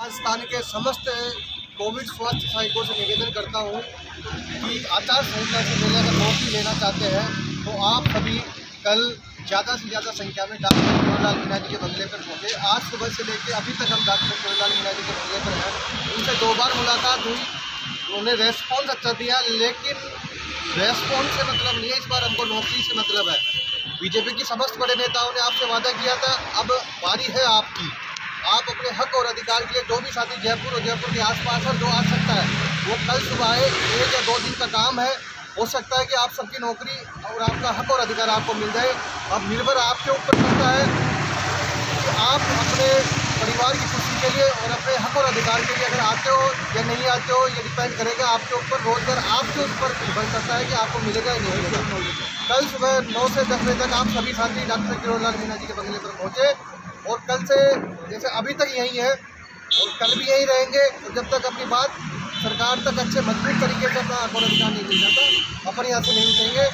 राजस्थान के समस्त कोविड स्वास्थ्य सहायकों से निवेदन करता हूँ कि आचार संहिता से पहले अगर नौकरी लेना चाहते हैं तो आप सभी कल ज़्यादा से ज़्यादा संख्या में डॉक्टर करोलाल मीणा जी के बंगले पर पहुँचे। आज सुबह से लेकर अभी तक हम डॉक्टर करोलाल मीणा जी के बंगले पर हैं। उनसे दो बार मुलाकात हुई, उन्होंने रेस्पॉन्स अच्छा दिया, लेकिन रेस्पॉन्स से मतलब नहीं है, इस बार हमको नौकरी से मतलब है। बीजेपी की समस्त बड़े नेताओं ने आपसे वादा किया था, अब बारी है आपकी। आप अपने हक और अधिकार के लिए जो भी साथी जयपुर और जयपुर के आसपास है जो आ सकता है, वो कल सुबह आए, एक या दो दिन का काम है। हो सकता है कि आप सबकी नौकरी और आपका हक और अधिकार आपको मिल जाए। अब निर्भर आपके ऊपर करता है कि आप अपने परिवार की खुशी के लिए और अपने हक और अधिकार के लिए अगर आते हो या नहीं आते हो, ये डिपेंड करेगा आपके ऊपर। रोज़गार आपके ऊपर डिपेंड करता है कि आपको मिलेगा या नहीं मिलेगा। कल सुबह नौ से दस बजे तक आप सभी साथी डॉक्टर किरोलाल मीणा जी के बंगले पर पहुँचे और कल से जैसे अभी तक यही है और कल भी यही रहेंगे। और जब तक अपनी बात सरकार तक अच्छे, मज़बूत तरीके से अपना अधिकार नहीं मिल जाता अपन यहाँ से नहीं उठेंगे